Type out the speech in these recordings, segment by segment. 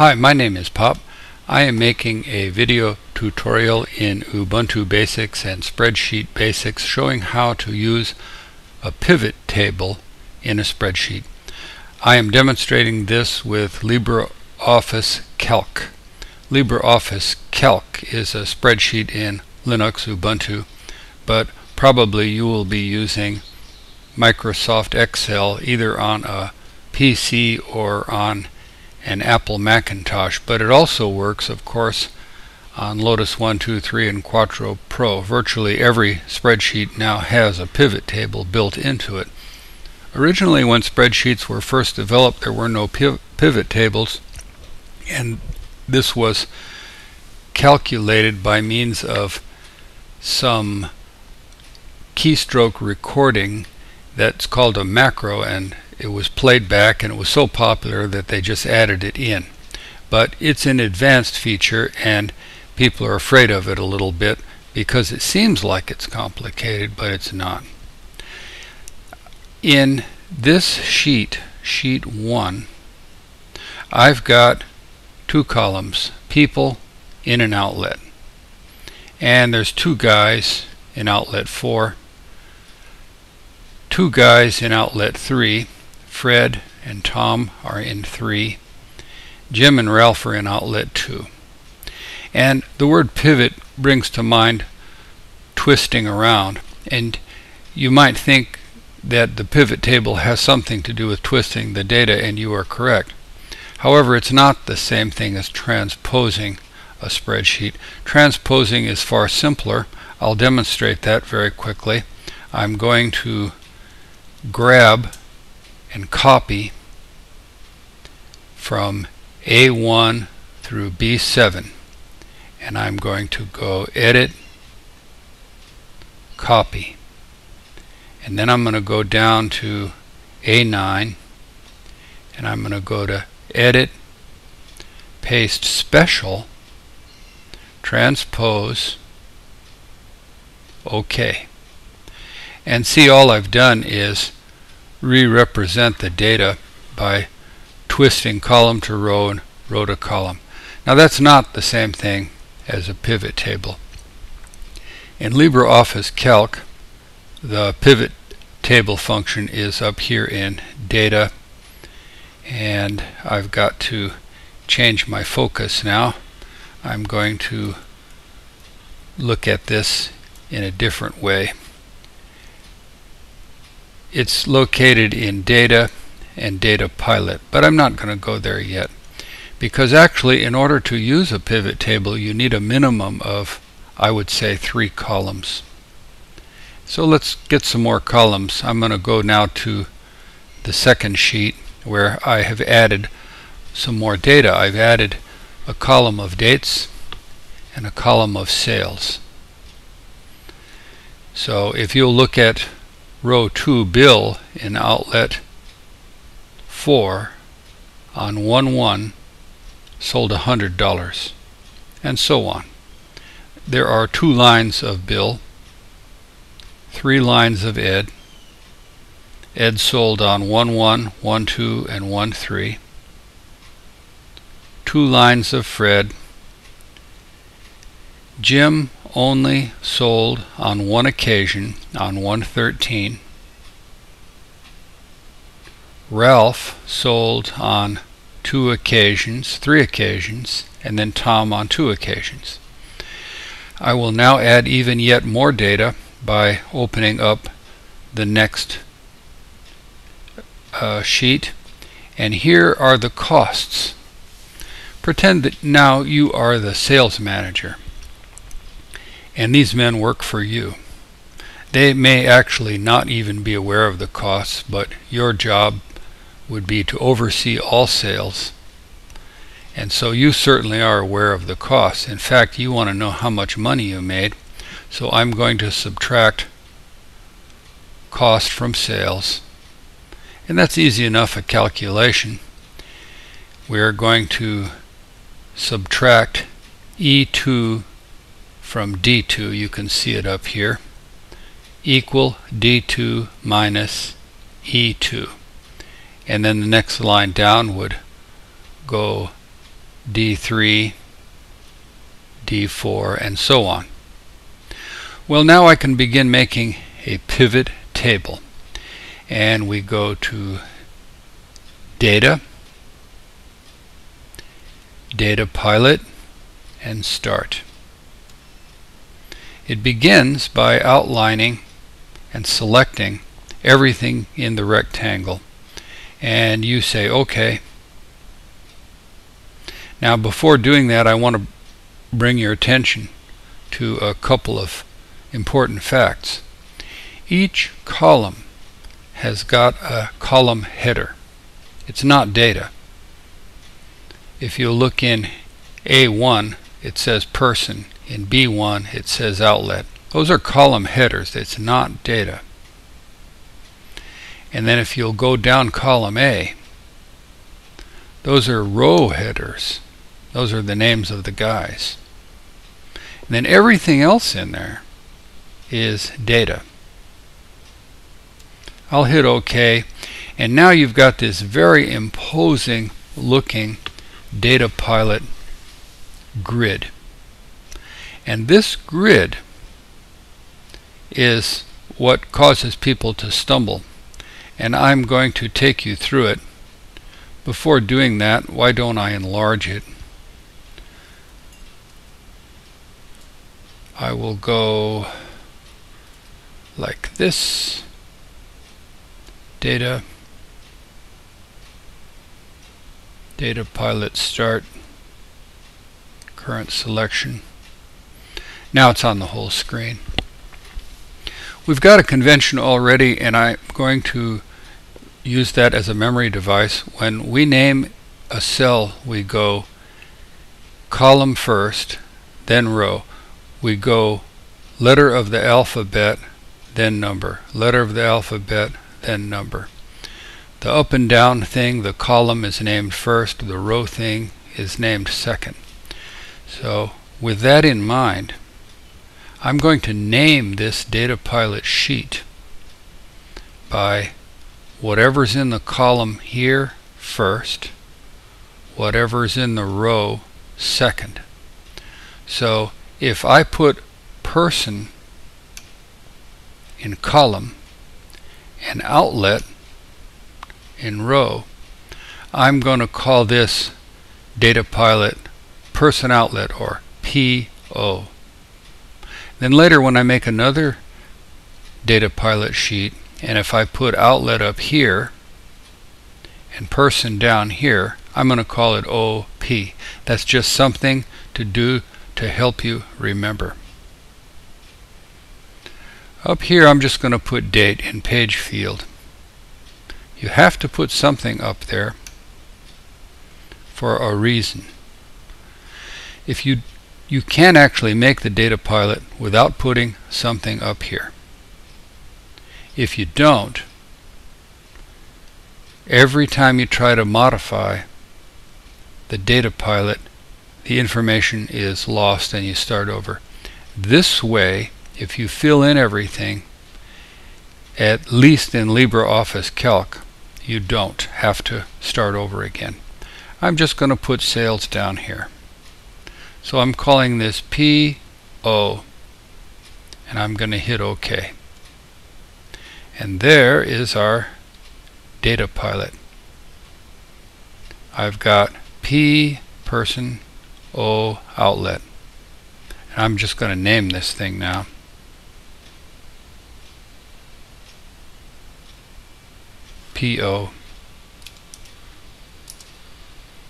Hi, my name is Pop. I am making a video tutorial in Ubuntu Basics and Spreadsheet Basics showing how to use a pivot table in a spreadsheet. I am demonstrating this with LibreOffice Calc. LibreOffice Calc is a spreadsheet in Linux Ubuntu, but probably you will be using Microsoft Excel either on a PC or on an Apple Macintosh, but it also works, of course, on Lotus 1, 2, 3, and Quattro Pro. Virtually every spreadsheet now has a pivot table built into it. Originally, when spreadsheets were first developed, there were no pivot tables, and this was calculated by means of some keystroke recording that's called a macro, and it was played back and it was so popular that they just added it in. But it's an advanced feature and people are afraid of it a little bit because it seems like it's complicated, but it's not. In this sheet, sheet 1, I've got two columns, people, in and outlet. And there's two guys in outlet 4, two guys in outlet 3, Fred and Tom are in 3. Jim and Ralph are in outlet 2. And the word pivot brings to mind twisting around. And you might think that the pivot table has something to do with twisting the data, and you are correct. However, it's not the same thing as transposing a spreadsheet. Transposing is far simpler. I'll demonstrate that very quickly. I'm going to grab and copy from A1 through B7 and I'm going to go edit copy. And then I'm going to go down to A9 and I'm going to go to edit paste special transpose OK and see all I've done is re-represent the data by twisting column to row and row to column. Now that's not the same thing as a pivot table. In LibreOffice Calc, the pivot table function is up here in data and I've got to change my focus now. I'm going to look at this in a different way. It's located in data and data pilot, but I'm not going to go there yet. Because actually, in order to use a pivot table, you need a minimum of, I would say, three columns. So let's get some more columns. I'm going to go now to the second sheet where I have added some more data. I've added a column of dates and a column of sales. So if you'll look at row 2 bill in outlet 4 on 1 1 sold $100 and so on. There are two lines of bill, three lines of Ed. Ed sold on 1 1, 1 2, and 1 3. Two lines of Fred. Jim only sold on one occasion on 113. Ralph sold on two occasions, three occasions, and then Tom on two occasions. I will now add even yet more data by opening up the next uh, sheet and here are the costs. Pretend that now you are the sales manager and these men work for you. They may actually not even be aware of the costs, but your job would be to oversee all sales. And so you certainly are aware of the costs. In fact, you want to know how much money you made. So I'm going to subtract cost from sales. And that's easy enough a calculation. We're going to subtract E2 from D2, you can see it up here, equal D2 minus E2. And then the next line down would go D3, D4, and so on. Well, now I can begin making a pivot table. And we go to Data, Data Pilot, and Start. It begins by outlining and selecting everything in the rectangle. And you say okay. Now before doing that I want to bring your attention to a couple of important facts. Each column has got a column header. It's not data. If you look in A1 it says person in B1 it says outlet those are column headers it's not data and then if you'll go down column A, those are row headers. Those are the names of the guys. And then everything else in there is data. I'll hit OK. And now you've got this very imposing looking data pilot grid. And this grid is what causes people to stumble and I'm going to take you through it. Before doing that, why don't I enlarge it? I will go like this. Data. Data pilot start. Current selection. Now it's on the whole screen. We've got a convention already and I'm going to use that as a memory device. When we name a cell, we go column first, then row. We go letter of the alphabet, then number. Letter of the alphabet, then number. The up and down thing, the column is named first, the row thing is named second. So with that in mind, I'm going to name this data pilot sheet by whatever's in the column here first, whatever's in the row second. So if I put person in column and outlet in row, I'm going to call this data pilot person outlet or PO. Then later when I make another data pilot sheet, and if I put outlet up here and person down here, I'm going to call it OP. That's just something to do to help you remember. Up here I'm just going to put date in page field. You have to put something up there for a reason. If you you can actually make the data pilot without putting something up here. If you don't, every time you try to modify the data pilot, the information is lost and you start over. This way, if you fill in everything, at least in LibreOffice Calc, you don't have to start over again. I'm just going to put sales down here. So I'm calling this PO and I'm going to hit OK. And there is our data pilot. I've got P person O outlet. And I'm just going to name this thing now. PO.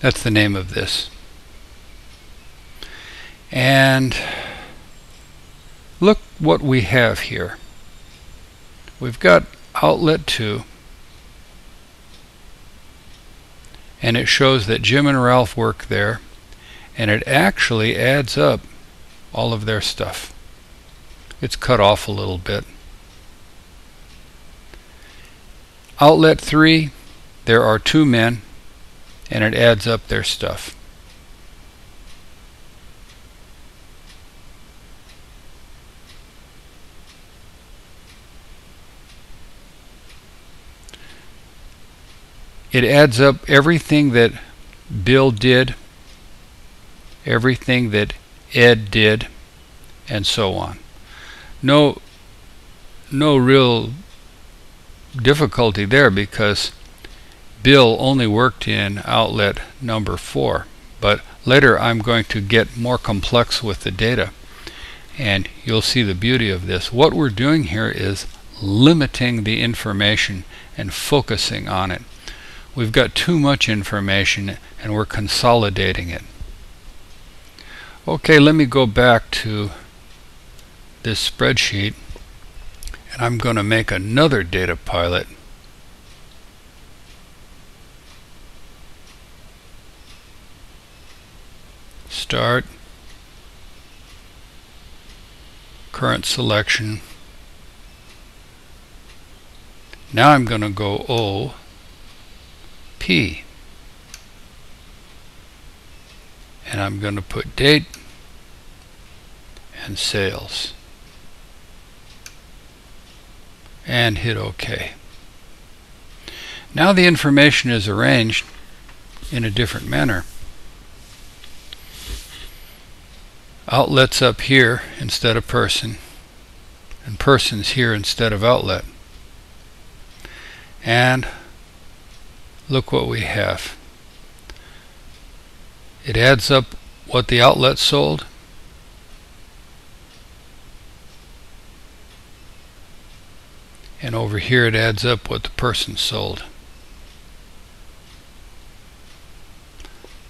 That's the name of this. And look what we have here we've got outlet 2 and it shows that Jim and Ralph work there and it actually adds up all of their stuff. It's cut off a little bit. Outlet 3, there are two men and it adds up their stuff. It adds up everything that Bill did everything that Ed did, and so on. No, no real difficulty there because Bill only worked in outlet number 4 but later I'm going to get more complex with the data and you'll see the beauty of this. What we're doing here is limiting the information and focusing on it. We've got too much information and we're consolidating it. Okay, let me go back to this spreadsheet and I'm going to make another data pilot. Start. Current selection. Now I'm going to go O P and I'm going to put date and sales and hit OK. Now the information is arranged in a different manner. Outlets up here instead of person and persons here instead of outlet. And look what we have. It adds up what the outlet sold and over here it adds up what the person sold.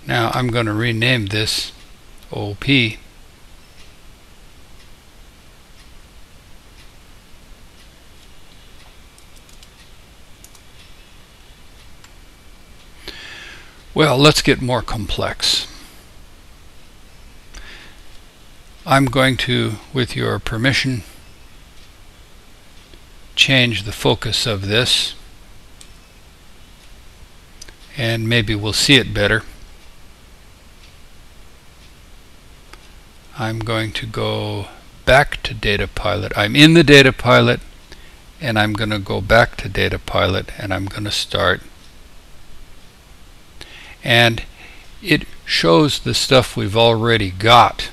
Now I'm going to rename this OP Well, let's get more complex. I'm going to, with your permission, change the focus of this and maybe we'll see it better. I'm going to go back to data pilot. I'm in the data pilot and I'm going to go back to data pilot and I'm going to start and it shows the stuff we've already got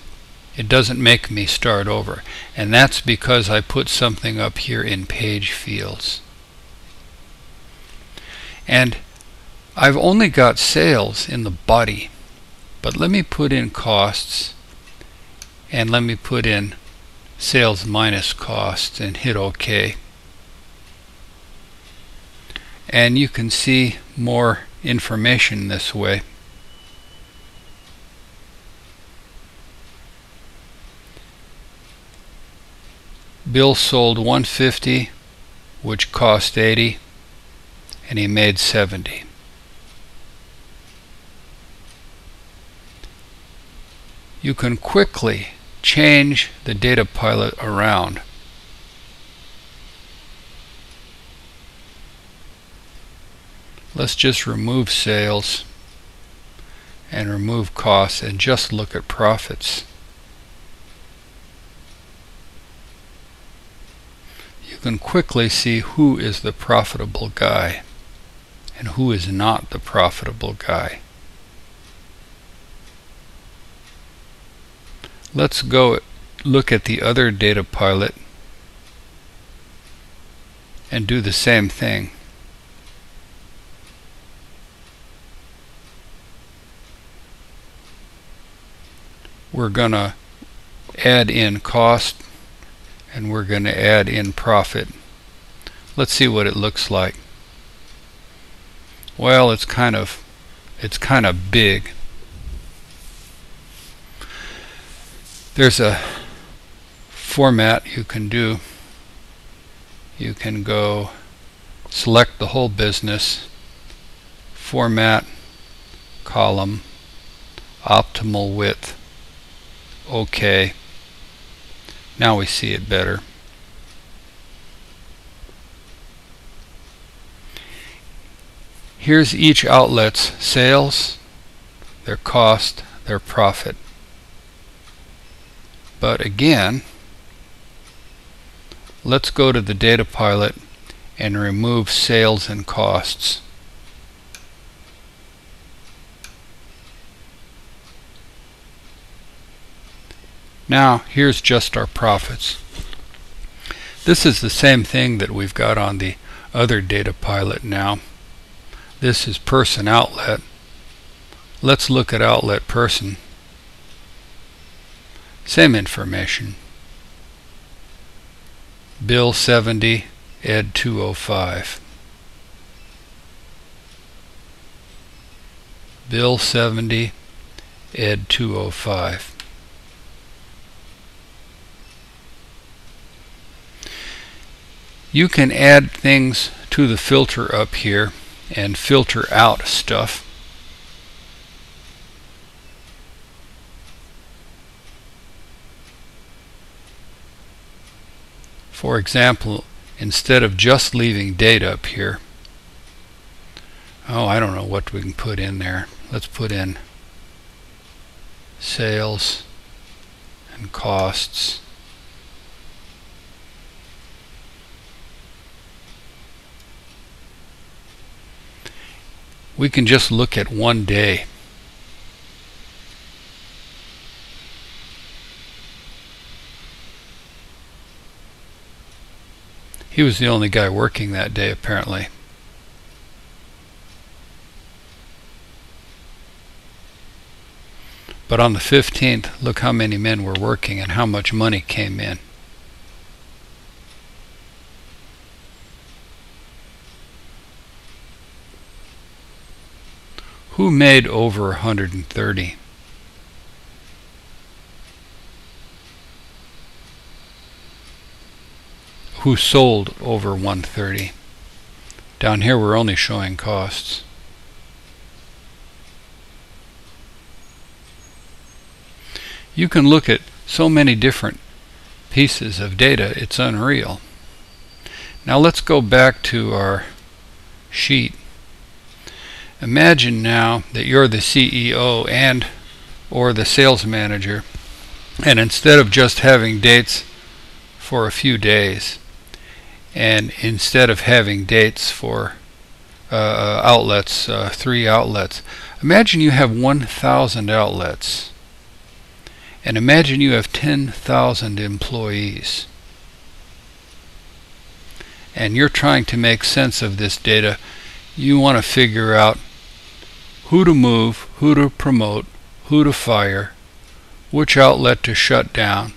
it doesn't make me start over. And that's because I put something up here in page fields. And I've only got sales in the body. But let me put in costs and let me put in sales minus costs and hit OK. And you can see more information this way. Bill sold 150 which cost 80 and he made 70. You can quickly change the data pilot around. Let's just remove sales and remove costs and just look at profits. You can quickly see who is the profitable guy and who is not the profitable guy. Let's go look at the other data pilot and do the same thing. We're going to add in cost and we're going to add in profit. Let's see what it looks like. Well, it's kind of it's kind of big. There's a format you can do. You can go select the whole business, format, column, optimal width, OK now we see it better. Here's each outlet's sales, their cost, their profit. But again, let's go to the data pilot and remove sales and costs. Now here's just our profits. This is the same thing that we've got on the other data pilot now. This is person outlet. Let's look at outlet person. Same information. Bill 70, Ed 205. Bill 70, Ed 205. You can add things to the filter up here and filter out stuff. For example, instead of just leaving data up here, oh, I don't know what we can put in there. Let's put in sales and costs. We can just look at one day. He was the only guy working that day, apparently. But on the 15th, look how many men were working and how much money came in. Who made over 130? who sold over 130. Down here we're only showing costs. You can look at so many different pieces of data, it's unreal. Now let's go back to our sheet. Imagine now that you're the CEO and or the sales manager and instead of just having dates for a few days and instead of having dates for uh, uh, outlets, uh, three outlets, imagine you have 1,000 outlets and imagine you have 10,000 employees and you're trying to make sense of this data. You want to figure out who to move, who to promote, who to fire, which outlet to shut down,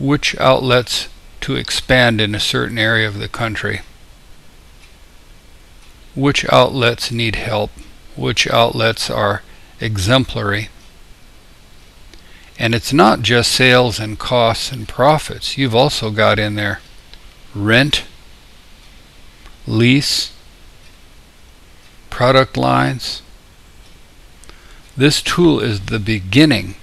which outlets to expand in a certain area of the country. Which outlets need help? Which outlets are exemplary? And it's not just sales and costs and profits. You've also got in there rent, lease, product lines. This tool is the beginning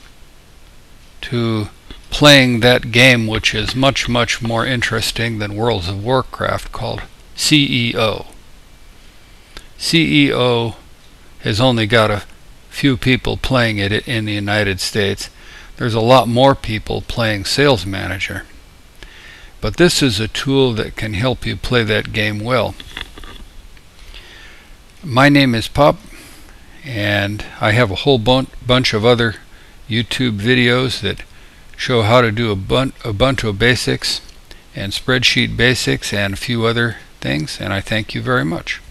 to playing that game which is much much more interesting than Worlds of Warcraft called CEO. CEO has only got a few people playing it in the United States. There's a lot more people playing Sales Manager. But this is a tool that can help you play that game well. My name is Pop and I have a whole bunch of other YouTube videos that show how to do Ubuntu basics and spreadsheet basics and a few other things and I thank you very much.